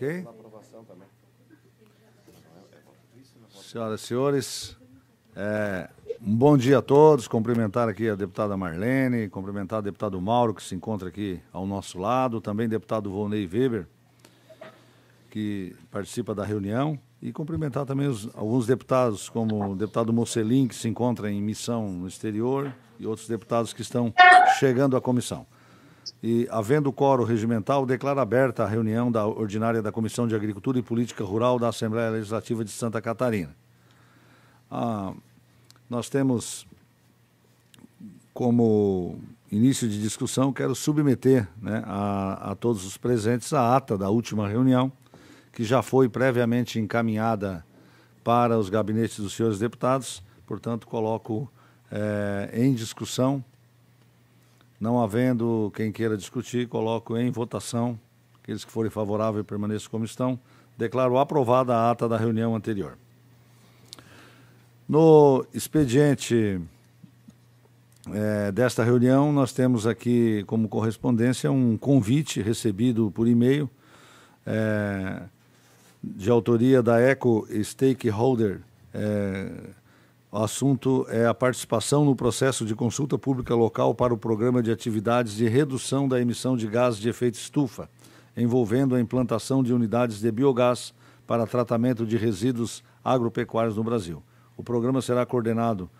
Ok? Senhoras e senhores, é, um bom dia a todos. Cumprimentar aqui a deputada Marlene, cumprimentar o deputado Mauro, que se encontra aqui ao nosso lado, também deputado Volney Weber, que participa da reunião, e cumprimentar também os, alguns deputados, como o deputado Mocelin, que se encontra em missão no exterior, e outros deputados que estão chegando à comissão. E, havendo quórum regimental, declaro aberta a reunião da ordinária da Comissão de Agricultura e Política Rural da Assembleia Legislativa de Santa Catarina. Ah, nós temos como início de discussão, quero submeter né, a, a todos os presentes a ata da última reunião, que já foi previamente encaminhada para os gabinetes dos senhores deputados, portanto, coloco é, em discussão não havendo quem queira discutir, coloco em votação. Aqueles que forem favoráveis permaneçam como estão. Declaro aprovada a ata da reunião anterior. No expediente é, desta reunião, nós temos aqui como correspondência um convite recebido por e-mail é, de autoria da Eco Stakeholder é, o assunto é a participação no processo de consulta pública local para o programa de atividades de redução da emissão de gases de efeito estufa, envolvendo a implantação de unidades de biogás para tratamento de resíduos agropecuários no Brasil. O programa será coordenado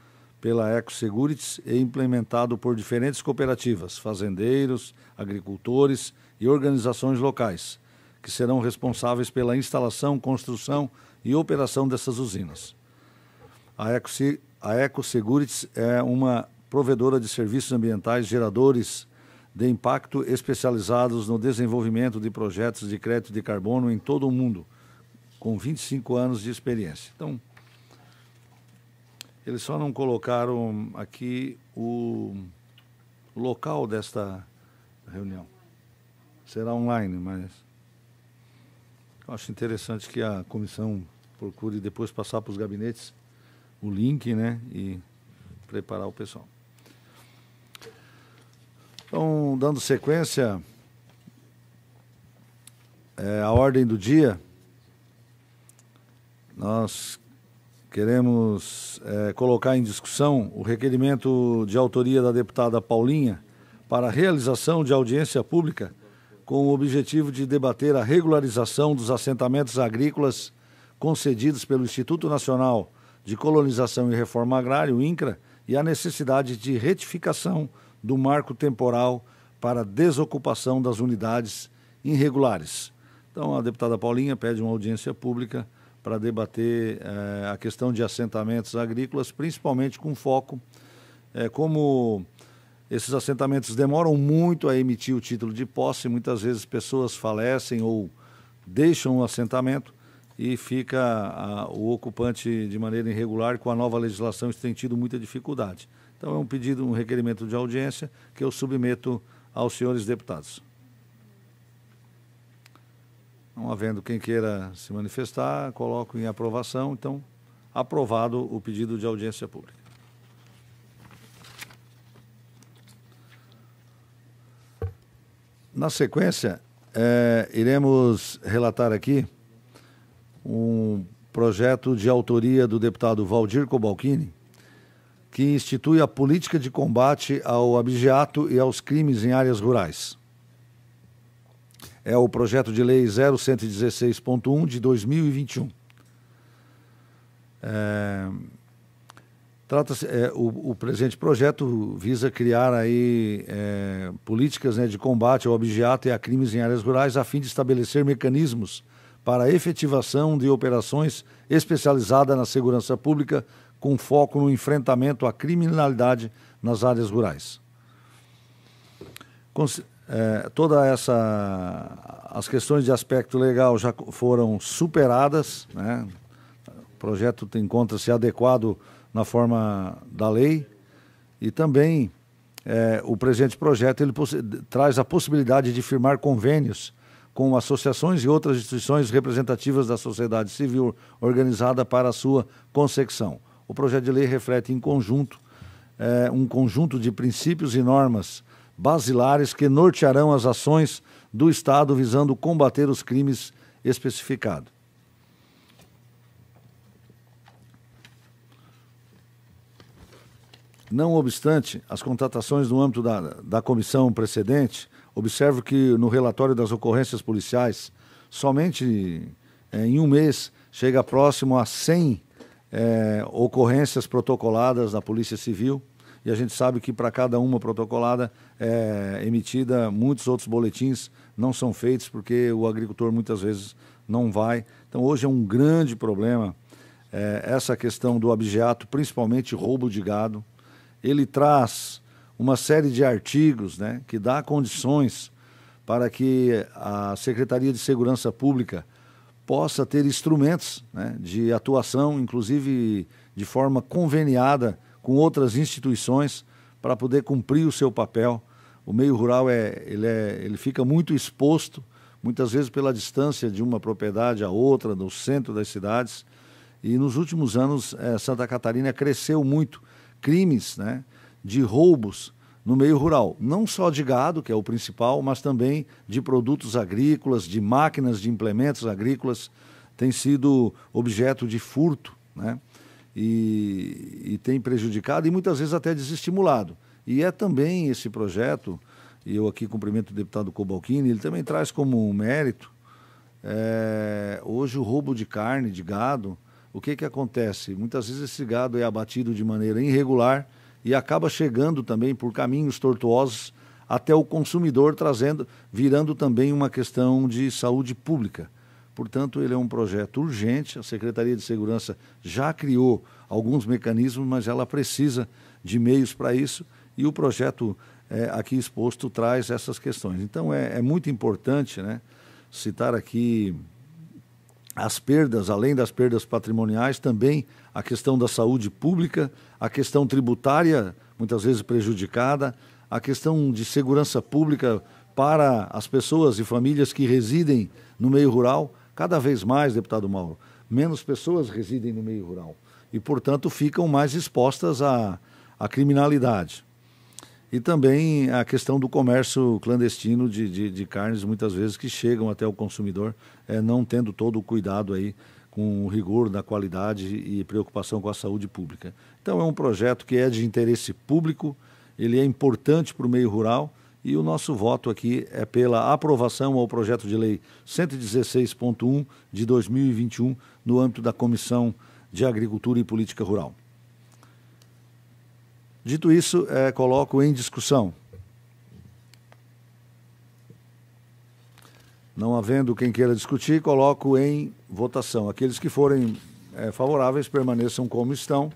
pela EcoSegurities e implementado por diferentes cooperativas, fazendeiros, agricultores e organizações locais, que serão responsáveis pela instalação, construção e operação dessas usinas. A, Eco, a EcoSegurities é uma provedora de serviços ambientais geradores de impacto especializados no desenvolvimento de projetos de crédito de carbono em todo o mundo, com 25 anos de experiência. Então, eles só não colocaram aqui o, local desta reunião. Será online, mas acho interessante que a comissão procure depois passar para os gabinetes o link, né? E preparar o pessoal. Então, dando sequência, é, a ordem do dia, nós queremos é, colocar em discussão o requerimento de autoria da deputada Paulinha para a realização de audiência pública com o objetivo de debater a regularização dos assentamentos agrícolas concedidos pelo Instituto Nacional de Colonização e Reforma Agrária, o INCRA, e a necessidade de retificação do marco temporal para desocupação das unidades irregulares. Então, a deputada Paulinha pede uma audiência pública para debater eh, a questão de assentamentos agrícolas, principalmente com foco eh, como esses assentamentos demoram muito a emitir o título de posse, muitas vezes pessoas falecem ou deixam o assentamento e fica a, o ocupante de maneira irregular, com a nova legislação isso tem tido muita dificuldade. Então é um pedido, um requerimento de audiência que eu submeto aos senhores deputados. Não havendo quem queira se manifestar, coloco em aprovação. Então, aprovado o pedido de audiência pública. Na sequência, é, iremos relatar aqui um projeto de autoria do deputado Valdir Cobalcini, que institui a política de combate ao abigeato e aos crimes em áreas rurais. É o projeto de lei 0116.1 de 2021. É, Trata-se, é, o, o, presente projeto visa criar aí é, políticas né, de combate ao abigeato e a crimes em áreas rurais a fim de estabelecer mecanismos para a efetivação de operações especializadas na segurança pública com foco no enfrentamento à criminalidade nas áreas rurais. Cons é, toda essa as questões de aspecto legal já foram superadas, né? O projeto encontra-se adequado na forma da lei e também é, o presente projeto ele traz a possibilidade de firmar convênios com associações e outras instituições representativas da sociedade civil organizada para a sua consecução. O projeto de lei reflete em conjunto é, um conjunto de princípios e normas basilares que nortearão as ações do Estado visando combater os crimes especificado. Não obstante, as contratações no âmbito da, da comissão precedente, observo que no relatório das ocorrências policiais, somente é, em um mês chega próximo a 100 é, ocorrências protocoladas da Polícia Civil. E a gente sabe que para cada uma protocolada é emitida, muitos outros boletins não são feitos porque o agricultor muitas vezes não vai. Então hoje é um grande problema é, essa questão do abjeato, principalmente roubo de gado ele traz uma série de artigos né, que dá condições para que a Secretaria de Segurança Pública possa ter instrumentos né, de atuação, inclusive de forma conveniada com outras instituições, para poder cumprir o seu papel. O meio rural é, ele, é, ele fica muito exposto, muitas vezes pela distância de uma propriedade a outra, no centro das cidades. E nos últimos anos, eh, Santa Catarina cresceu muito crimes né, de roubos no meio rural, não só de gado, que é o principal, mas também de produtos agrícolas, de máquinas, de implementos agrícolas, tem sido objeto de furto, né? E, e tem prejudicado e muitas vezes até desestimulado. E é também esse projeto, e eu aqui cumprimento o deputado Cobalcini, ele também traz como um mérito é, hoje o roubo de carne, de gado, o que, que acontece? Muitas vezes esse gado é abatido de maneira irregular e acaba chegando também por caminhos tortuosos até o consumidor, trazendo, virando também uma questão de saúde pública. Portanto, ele é um projeto urgente. A Secretaria de Segurança já criou alguns mecanismos, mas ela precisa de meios para isso e o projeto é, aqui exposto traz essas questões. Então, é, é muito importante né, citar aqui as perdas, além das perdas patrimoniais, também a questão da saúde pública, a questão tributária, muitas vezes prejudicada, a questão de segurança pública para as pessoas e famílias que residem no meio rural, cada vez mais, deputado Mauro, menos pessoas residem no meio rural e, portanto, ficam mais expostas à, à criminalidade. E também a questão do comércio clandestino de, de, de carnes, muitas vezes, que chegam até o consumidor, é, não tendo todo o cuidado aí com o rigor da qualidade e preocupação com a saúde pública. Então é um projeto que é de interesse público, ele é importante para o meio rural e o nosso voto aqui é pela aprovação ao projeto de lei 116.1 de 2021 no âmbito da Comissão de Agricultura e Política Rural. Dito isso, é, coloco em discussão. Não havendo quem queira discutir, coloco em votação. Aqueles que forem é, favoráveis permaneçam como estão.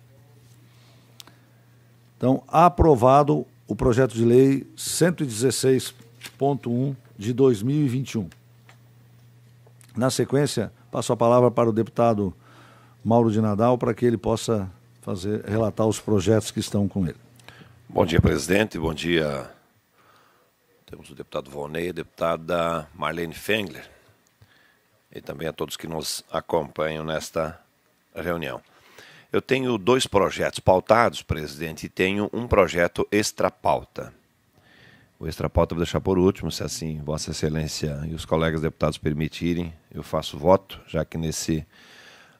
Então, aprovado o projeto de lei 116.1 de 2021. Na sequência, passo a palavra para o deputado Mauro de Nadal para que ele possa fazer relatar os projetos que estão com ele. Bom dia, presidente. Bom dia. Temos o deputado Volney, a deputada Marlene Fengler e também a todos que nos acompanham nesta reunião. Eu tenho dois projetos pautados, presidente, e tenho um projeto extra-pauta. O extra-pauta vou deixar por último, se assim Vossa Excelência e os colegas deputados permitirem, eu faço voto, já que nesse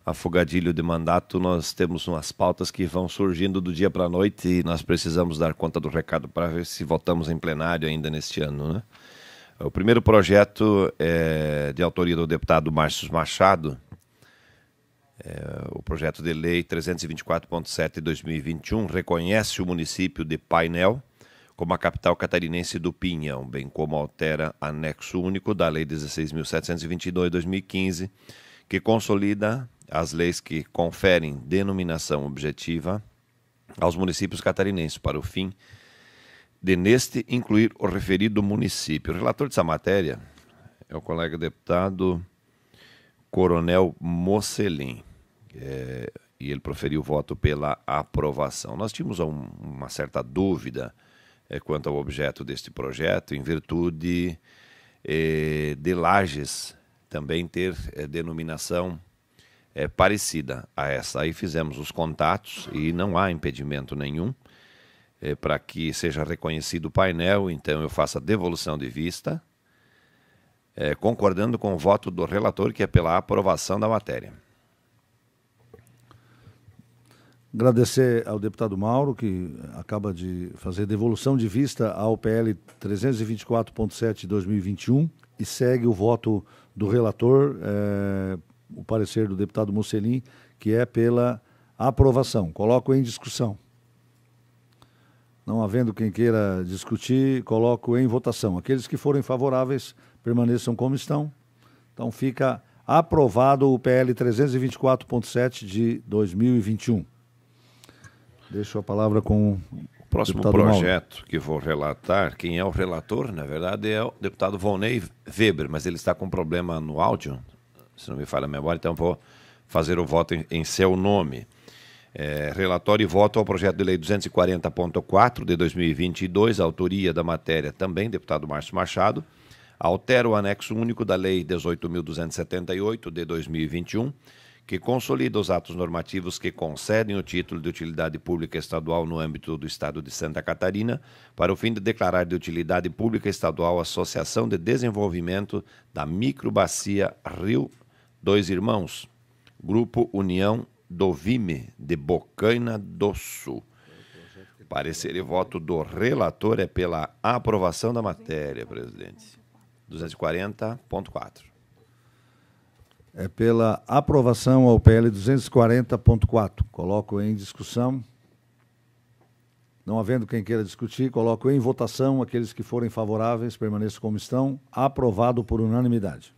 afogadilho de mandato, nós temos umas pautas que vão surgindo do dia para a noite e nós precisamos dar conta do recado para ver se votamos em plenário ainda neste ano. Né? O primeiro projeto é de autoria do deputado Márcio Machado, é, o projeto de lei 324.7 de 2021 reconhece o município de Painel como a capital catarinense do Pinhão, bem como altera anexo único da Lei 16.722 de 2015, que consolida as leis que conferem denominação objetiva aos municípios catarinenses para o fim de neste incluir o referido município. O relator dessa matéria é o colega deputado Coronel Mocelin, é, e ele proferiu voto pela aprovação. Nós tínhamos um, uma certa dúvida é, quanto ao objeto deste projeto, em virtude é, de Lages também ter é, denominação é, parecida a essa. Aí fizemos os contatos e não há impedimento nenhum é, para que seja reconhecido o painel, então eu faço a devolução de vista é, concordando com o voto do relator, que é pela aprovação da matéria. Agradecer ao deputado Mauro, que acaba de fazer devolução de vista ao PL 324.7 de 2021 e segue o voto do relator, é, o parecer do deputado Mocelin, que é pela aprovação. Coloco em discussão. Não havendo quem queira discutir, coloco em votação. Aqueles que forem favoráveis permaneçam como estão. Então fica aprovado o PL 324.7 de 2021. Deixo a palavra com o próximo projeto Mauro. que vou relatar. Quem é o relator, na verdade, é o deputado Volney Weber, mas ele está com problema no áudio, se não me falha a memória, então vou fazer o voto em, em seu nome. É, relatório e voto ao projeto de lei 240.4 de 2022, autoria da matéria também, deputado Márcio Machado. Altera o anexo único da lei 18.278 de 2021 que consolida os atos normativos que concedem o título de utilidade pública estadual no âmbito do Estado de Santa Catarina, para o fim de declarar de utilidade pública estadual a Associação de Desenvolvimento da Microbacia Rio Dois Irmãos, Grupo União do Vime, de Bocaina do Sul. Parecer e voto do relator é pela aprovação da matéria, presidente. 240.4 é pela aprovação ao PL 240.4. Coloco em discussão. Não havendo quem queira discutir, coloco em votação. Aqueles que forem favoráveis permaneçam como estão. Aprovado por unanimidade.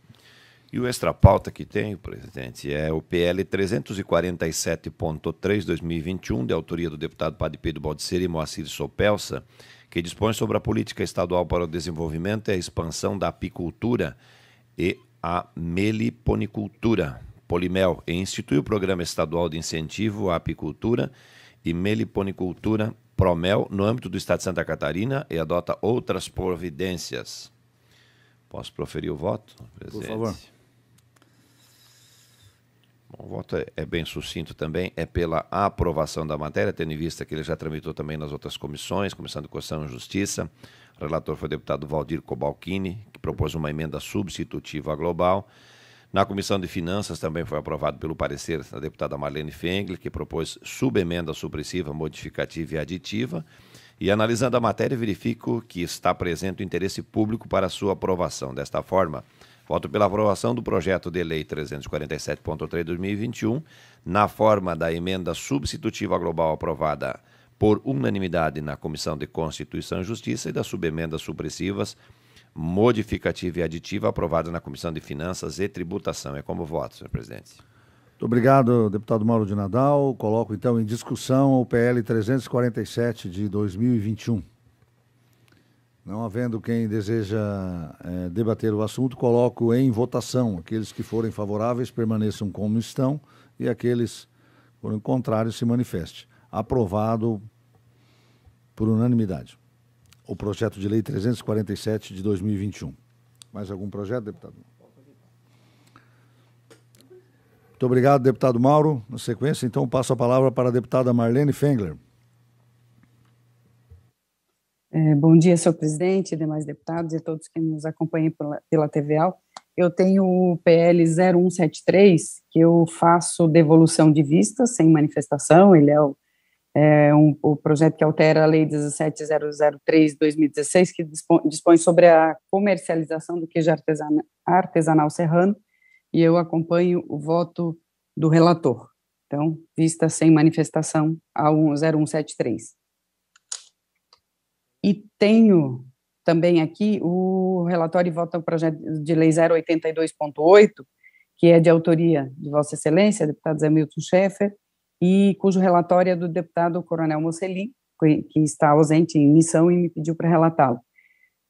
E o extra pauta que tem, presidente, é o PL 347.3/2021, de autoria do deputado Padre Pedro Baldiceira e Moacir Sopelsa, que dispõe sobre a política estadual para o desenvolvimento e a expansão da apicultura e a meliponicultura, Polimel, e institui o Programa Estadual de Incentivo à Apicultura e Meliponicultura Promel no âmbito do Estado de Santa Catarina e adota outras providências. Posso proferir o voto, presidente? Por favor. O voto é, é, bem sucinto também, é pela aprovação da matéria, tendo em vista que ele já tramitou também nas outras comissões, Comissão de Constituição e Justiça, o relator foi o deputado Valdir Cobalcini, que propôs uma emenda substitutiva global. Na Comissão de Finanças também foi aprovado pelo parecer da deputada Marlene Fengler, que propôs subemenda supressiva, modificativa e aditiva. E analisando a matéria, verifico que está presente o interesse público para sua aprovação. Desta forma, voto pela aprovação do projeto de lei 347.3/2021, na forma da emenda substitutiva global aprovada por unanimidade na Comissão de Constituição e Justiça e das subemendas supressivas, modificativa e aditiva aprovada na Comissão de Finanças e Tributação. É como voto, senhor presidente. Muito obrigado, deputado Mauro de Nadal. Coloco então em discussão o PL 347 de 2021. Não havendo quem deseja é, debater o assunto, coloco em votação. Aqueles que forem favoráveis permaneçam como estão e aqueles que forem contrários se manifestem aprovado por unanimidade. O projeto de lei 347 de 2021. Mais algum projeto, deputado? Muito obrigado, deputado Mauro. Na sequência, então, passo a palavra para a deputada Marlene Fengler. É, bom dia, senhor presidente, demais deputados e todos que nos acompanham pela, pela TVAL. Eu tenho o PL 0173, que eu faço devolução de vista sem manifestação, ele é o é um, o projeto que altera a Lei 17003-2016, que dispõe, dispõe, sobre a comercialização do queijo artesanal, artesanal serrano, e eu acompanho o voto do relator. Então, vista sem manifestação ao 0173. E tenho também aqui o relatório e voto ao projeto de lei 082.8, que é de autoria de Vossa Excelência, deputado Zé Milton Schaeffer, e cujo relatório é do deputado Coronel Mocelin, que está ausente em missão e me pediu para relatá-lo.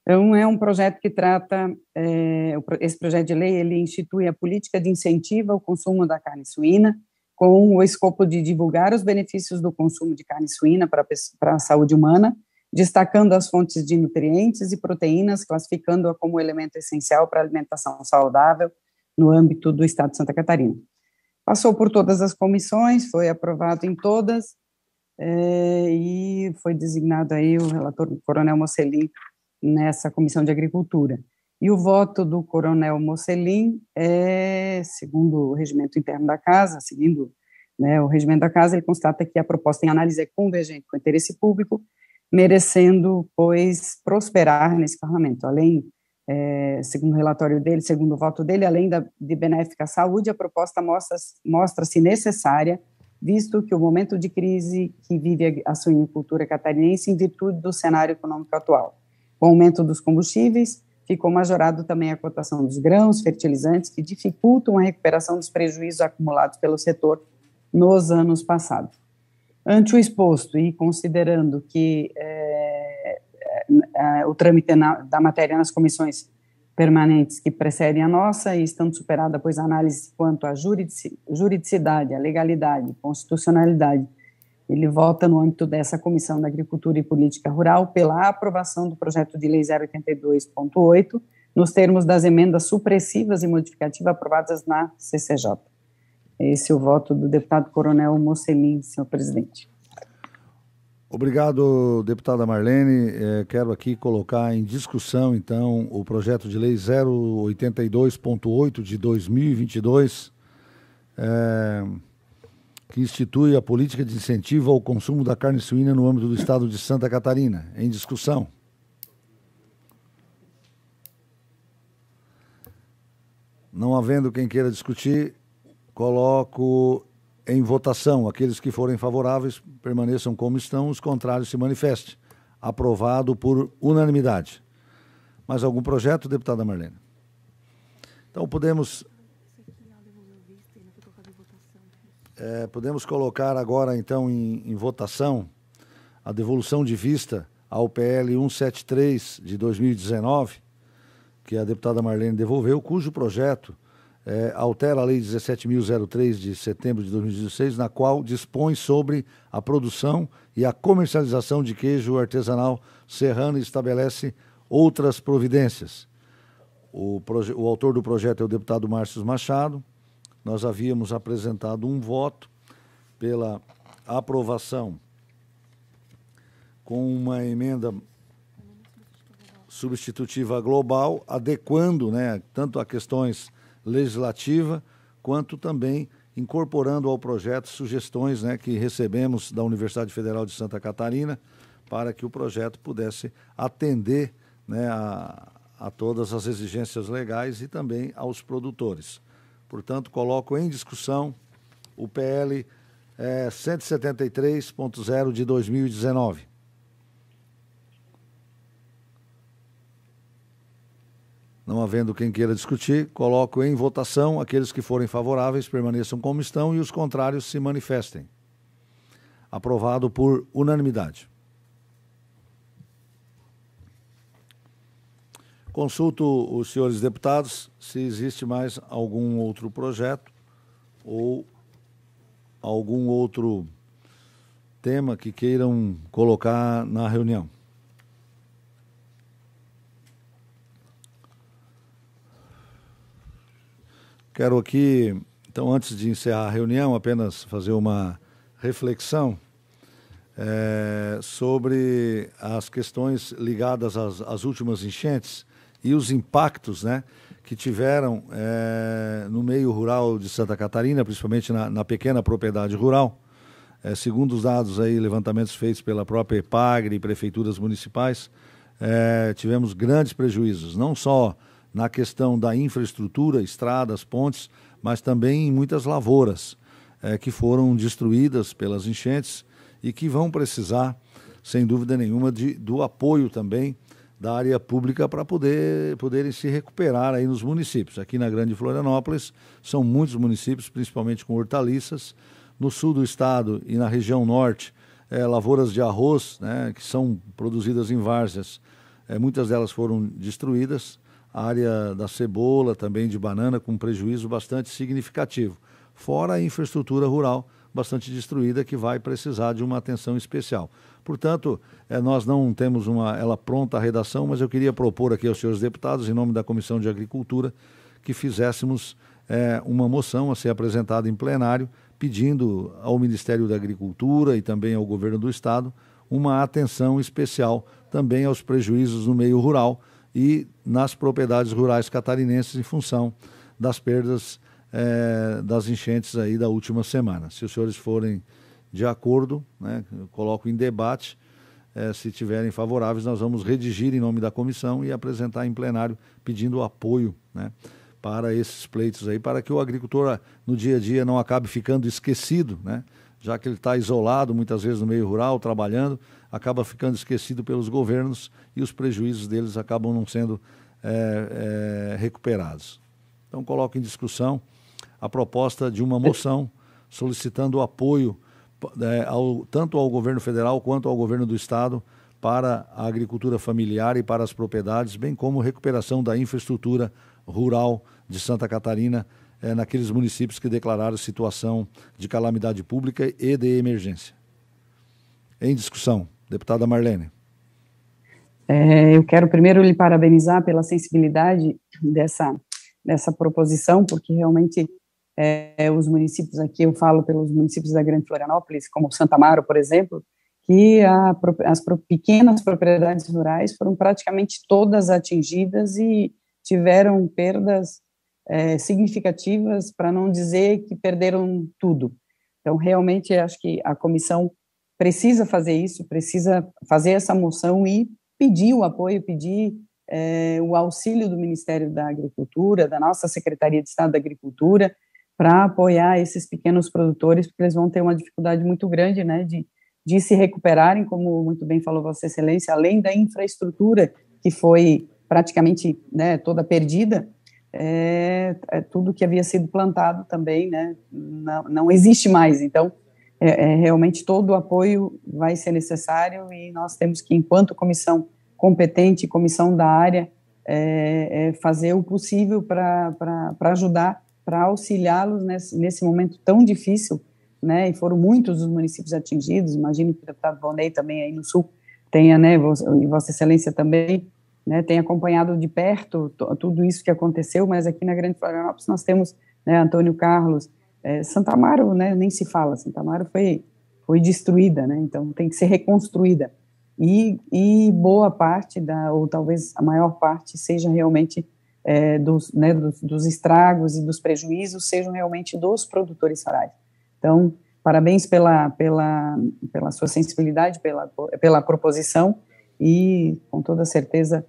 Então, é um projeto que trata, é, esse projeto de lei, ele institui a política de incentivo ao consumo da carne suína, com o escopo de divulgar os benefícios do consumo de carne suína para, para a saúde humana, destacando as fontes de nutrientes e proteínas, classificando-a como elemento essencial para a alimentação saudável no âmbito do Estado de Santa Catarina. Passou por todas as comissões, foi aprovado em todas, é, e foi designado aí o relator o Coronel Mocelin nessa comissão de agricultura. E o voto do coronel Mocelin é, segundo o regimento interno da Casa, seguindo né, o regimento da Casa, ele constata que a proposta em análise é convergente com o interesse público, merecendo, pois, prosperar nesse parlamento. Além, é, segundo o relatório dele, segundo o voto dele, além da, de benéfica à saúde, a proposta mostra-se mostra necessária, visto que o momento de crise que vive a, a suinicultura catarinense em virtude do cenário econômico atual. Com o aumento dos combustíveis, ficou majorado também a cotação dos grãos, fertilizantes, que dificultam a recuperação dos prejuízos acumulados pelo setor nos anos passados. Ante o exposto e considerando que é, é, o trâmite na, da matéria nas comissões permanentes que precedem a nossa e estando superada, pois, a análise quanto à juridicidade, a legalidade, constitucionalidade, ele vota no âmbito dessa Comissão da Agricultura e Política Rural pela aprovação do projeto de lei 082.8, nos termos das emendas supressivas e modificativas aprovadas na CCJ. Esse é o voto do deputado Coronel Mocelin, senhor presidente. Obrigado, deputada Marlene. É, quero aqui colocar em discussão, então, o projeto de lei 082.8 de 2022, é, que institui a política de incentivo ao consumo da carne suína no âmbito do estado de Santa Catarina. Em discussão. Não havendo quem queira discutir, coloco em votação. Aqueles que forem favoráveis permaneçam como estão, os contrários se manifestem. Aprovado por unanimidade. Mais algum projeto, deputada Marlene? Então podemos. É, podemos colocar agora, então, em, em votação a devolução de vista ao PL 173 de 2019, que a deputada Marlene devolveu, cujo projeto é, altera a Lei 17.003 de setembro de 2016, na qual dispõe sobre a produção e a comercialização de queijo artesanal serrano e estabelece outras providências. O, o autor do projeto é o deputado Márcio Machado. Nós havíamos apresentado um voto pela aprovação com uma emenda substitutiva global, adequando né, tanto a questões legislativa, quanto também incorporando ao projeto sugestões né, que recebemos da Universidade Federal de Santa Catarina para que o projeto pudesse atender né, a, a todas as exigências legais e também aos produtores. Portanto, coloco em discussão o PL é, 173.0 de 2019. Não havendo quem queira discutir, coloco em votação. Aqueles que forem favoráveis permaneçam como estão e os contrários se manifestem. Aprovado por unanimidade. Consulto os senhores deputados se existe mais algum outro projeto ou algum outro tema que queiram colocar na reunião. Quero aqui, então, antes de encerrar a reunião, apenas fazer uma reflexão é, sobre as questões ligadas às, às, últimas enchentes e os impactos né, que tiveram é, no meio rural de Santa Catarina, principalmente na, na pequena propriedade rural. É, segundo os dados aí, levantamentos feitos pela própria EPAGRE e prefeituras municipais, tivemos grandes prejuízos, não só na questão da infraestrutura, estradas, pontes, mas também em muitas lavouras é, que foram destruídas pelas enchentes e que vão precisar, sem dúvida nenhuma, de, do apoio também da área pública para poder, poderem se recuperar aí nos municípios. Aqui na Grande Florianópolis são muitos municípios, principalmente com hortaliças. No sul do estado e na região norte, é, lavouras de arroz, né, que são produzidas em várzeas, é, muitas delas foram destruídas a área da cebola, também de banana, com um prejuízo bastante significativo. Fora a infraestrutura rural bastante destruída que vai precisar de uma atenção especial. Portanto, é, nós não temos uma, ela pronta a redação, mas eu queria propor aqui aos senhores deputados, em nome da Comissão de Agricultura, que fizéssemos é, uma moção a ser apresentada em plenário, pedindo ao Ministério da Agricultura e também ao governo do Estado uma atenção especial também aos prejuízos no meio rural, e nas propriedades rurais catarinenses em função das perdas é, das enchentes aí da última semana. Se os senhores forem de acordo, né, coloco em debate, é, se tiverem favoráveis, nós vamos redigir em nome da comissão e apresentar em plenário pedindo apoio né, para esses pleitos aí, para que o agricultor no dia a dia não acabe ficando esquecido, né, já que ele está isolado muitas vezes no meio rural, trabalhando, acaba ficando esquecido pelos governos e os prejuízos deles acabam não sendo é, é, recuperados. Então, coloco em discussão a proposta de uma moção solicitando apoio é, ao, tanto ao governo federal quanto ao governo do estado para a agricultura familiar e para as propriedades, bem como recuperação da infraestrutura rural de Santa Catarina é, naqueles municípios que declararam situação de calamidade pública e de emergência. Em discussão, deputada Marlene. É, eu quero primeiro lhe parabenizar pela sensibilidade dessa, dessa proposição, porque realmente é, os municípios aqui, eu falo pelos municípios da Grande Florianópolis, como Santa Amaro, por exemplo, que a, as pequenas propriedades rurais foram praticamente todas atingidas e tiveram perdas é, significativas, para não dizer que perderam tudo. Então, realmente, acho que a comissão precisa fazer isso, precisa fazer essa moção e pedir o apoio, pedir é, o auxílio do Ministério da Agricultura, da nossa Secretaria de Estado da Agricultura, para apoiar esses pequenos produtores, porque eles vão ter uma dificuldade muito grande, né, de, de se recuperarem, como muito bem falou Vossa Excelência, além da infraestrutura que foi praticamente né, toda perdida, é, é, tudo que havia sido plantado também, né, não, não existe mais. Então, é, é, realmente todo o apoio vai ser necessário e nós temos que, enquanto comissão competente, comissão da área, é, é fazer o possível para ajudar para auxiliá-los nesse, nesse momento tão difícil, né, e foram muitos os municípios atingidos, imagino que o deputado Vonei também aí no Sul tenha, né, e Vossa Excelência também, né, tem acompanhado de perto tudo isso que aconteceu, mas aqui na Grande Florianópolis nós temos, né, Antônio Carlos, é, Santa Amaro, né, nem se fala, Santa Amaro foi, foi destruída, né, então tem que ser reconstruída, e, e boa parte, da, ou talvez a maior parte, seja realmente é, dos, né, dos, dos, estragos e dos prejuízos sejam realmente dos produtores rurais. Então, parabéns pela, pela, pela sua sensibilidade, pela, pela proposição e, com toda certeza,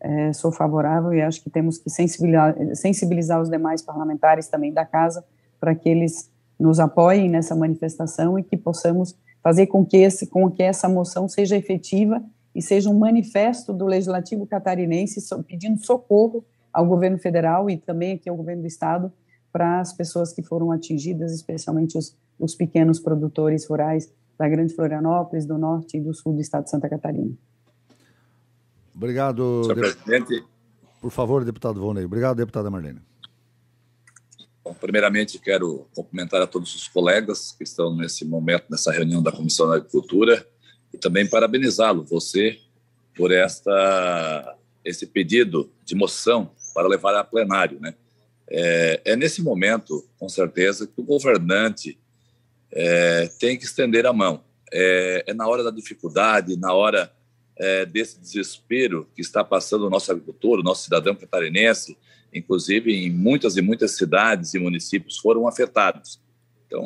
é, sou favorável e acho que temos que sensibilizar, sensibilizar os demais parlamentares também da casa para que eles nos apoiem nessa manifestação e que possamos fazer com que, esse, com que essa moção seja efetiva e seja um manifesto do Legislativo catarinense pedindo socorro ao governo federal e também aqui ao governo do estado para as pessoas que foram atingidas, especialmente os, os pequenos produtores rurais da Grande Florianópolis, do norte e do sul do estado de Santa Catarina. Obrigado, Senhor presidente. Por favor, deputado Volney. Obrigado, deputada Marlene. Bom, primeiramente, quero cumprimentar a todos os colegas que estão nesse momento, nessa reunião da Comissão da Agricultura, e também parabenizá-lo, você, por esta, esse pedido de moção para levar a plenário. Né? É, é nesse momento, com certeza, que o governante é, tem que estender a mão. É, é na hora da dificuldade, na hora é, desse desespero que está passando o nosso agricultor, o nosso cidadão catarinense, inclusive em muitas e muitas cidades e municípios foram afetados. Então,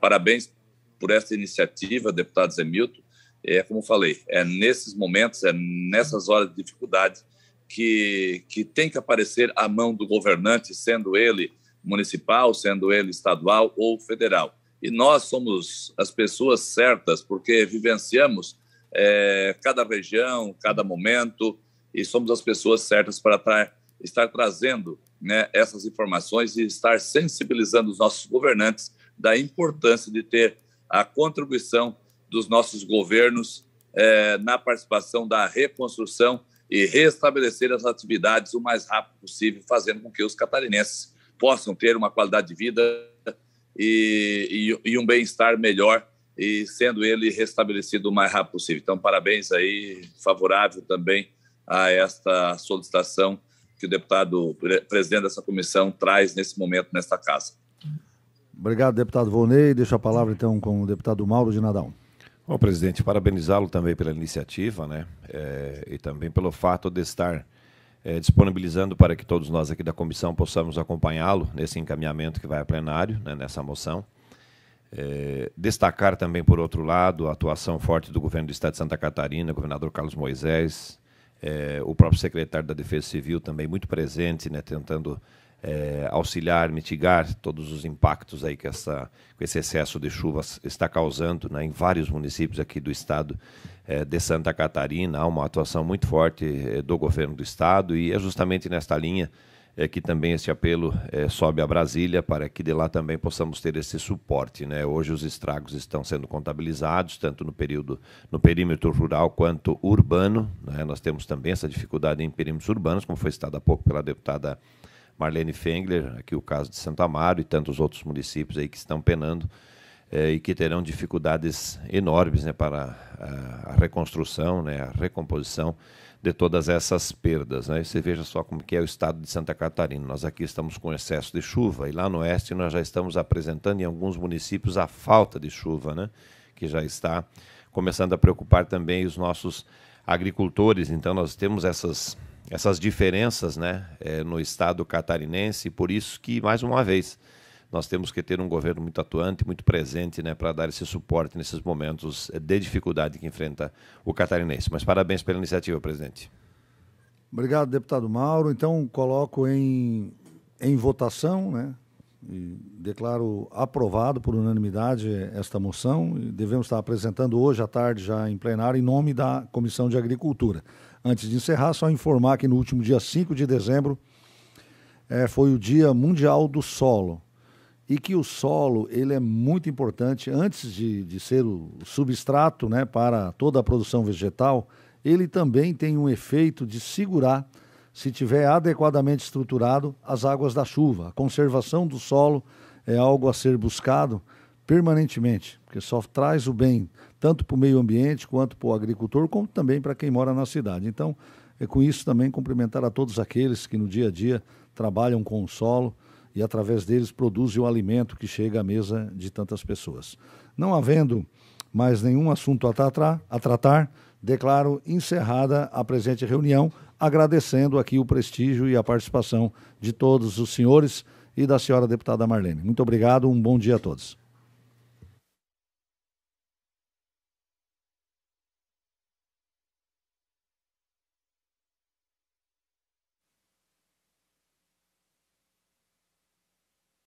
parabéns por essa iniciativa, deputado Zé Milton. É como falei, é nesses momentos, é nessas horas de dificuldade que, que tem que aparecer a mão do governante, sendo ele municipal, sendo ele estadual ou federal. E nós somos as pessoas certas, porque vivenciamos é, cada região, cada momento, e somos as pessoas certas para tra estar trazendo né, essas informações e estar sensibilizando os nossos governantes da importância de ter a contribuição dos nossos governos é, na participação da reconstrução e restabelecer as atividades o mais rápido possível, fazendo com que os catarinenses possam ter uma qualidade de vida e, e, e um bem-estar melhor e sendo ele restabelecido o mais rápido possível. Então, parabéns aí, favorável também a esta solicitação que o deputado presidente dessa comissão traz nesse momento nesta casa. Obrigado, deputado Volney. Deixo a palavra então com o deputado Mauro de Nadão. Bom, presidente, parabenizá-lo também pela iniciativa, né? É, e também pelo fato de estar é, disponibilizando para que todos nós aqui da comissão possamos acompanhá-lo nesse encaminhamento que vai a plenário, né, nessa moção. É, destacar também, por outro lado, a atuação forte do governo do Estado de Santa Catarina, governador Carlos Moisés, é, o próprio secretário da Defesa Civil também muito presente, né, tentando é, auxiliar, mitigar todos os impactos aí que essa, esse excesso de chuvas está causando né, em vários municípios aqui do estado é, de Santa Catarina. Há uma atuação muito forte é, do governo do estado e é justamente nesta linha é, que também este apelo é, sobe a Brasília para que de lá também possamos ter esse suporte. Né? Hoje os estragos estão sendo contabilizados, tanto no período no perímetro rural quanto urbano. Né? Nós temos também essa dificuldade em perímetros urbanos, como foi citado há pouco pela deputada Marlene Fengler, aqui o caso de Santo Amaro e tantos outros municípios aí que estão penando é, e que terão dificuldades enormes né, para a, a, reconstrução, né, a recomposição de todas essas perdas. Né? Você veja só como que é o estado de Santa Catarina. Nós aqui estamos com excesso de chuva e lá no oeste nós já estamos apresentando em alguns municípios a falta de chuva, né? que já está começando a preocupar também os nossos agricultores. Então nós temos essas essas diferenças né, é, no estado catarinense, por isso que, mais uma vez, nós temos que ter um governo muito atuante, muito presente né, para dar esse suporte nesses momentos de dificuldade que enfrenta o catarinense. Mas parabéns pela iniciativa, presidente. Obrigado, deputado Mauro. Então, coloco em, em votação, né? E declaro aprovado por unanimidade esta moção e devemos estar apresentando hoje à tarde já em plenário em nome da Comissão de Agricultura. Antes de encerrar, só informar que no último dia 5 de dezembro é, foi o Dia Mundial do Solo. E que o solo ele é muito importante, antes de, de ser o substrato né, para toda a produção vegetal, ele também tem um efeito de segurar, se tiver adequadamente estruturado, as águas da chuva. A conservação do solo é algo a ser buscado permanentemente, porque só traz o bem tanto para o meio ambiente, quanto para o agricultor, como também para quem mora na cidade. Então, é com isso também cumprimentar a todos aqueles que no dia a dia trabalham com o solo e através deles produzem o alimento que chega à mesa de tantas pessoas. Não havendo mais nenhum assunto a tratar, a tratar declaro encerrada a presente reunião, agradecendo aqui o prestígio e a participação de todos os senhores e da senhora deputada Marlene. Muito obrigado, um bom dia a todos.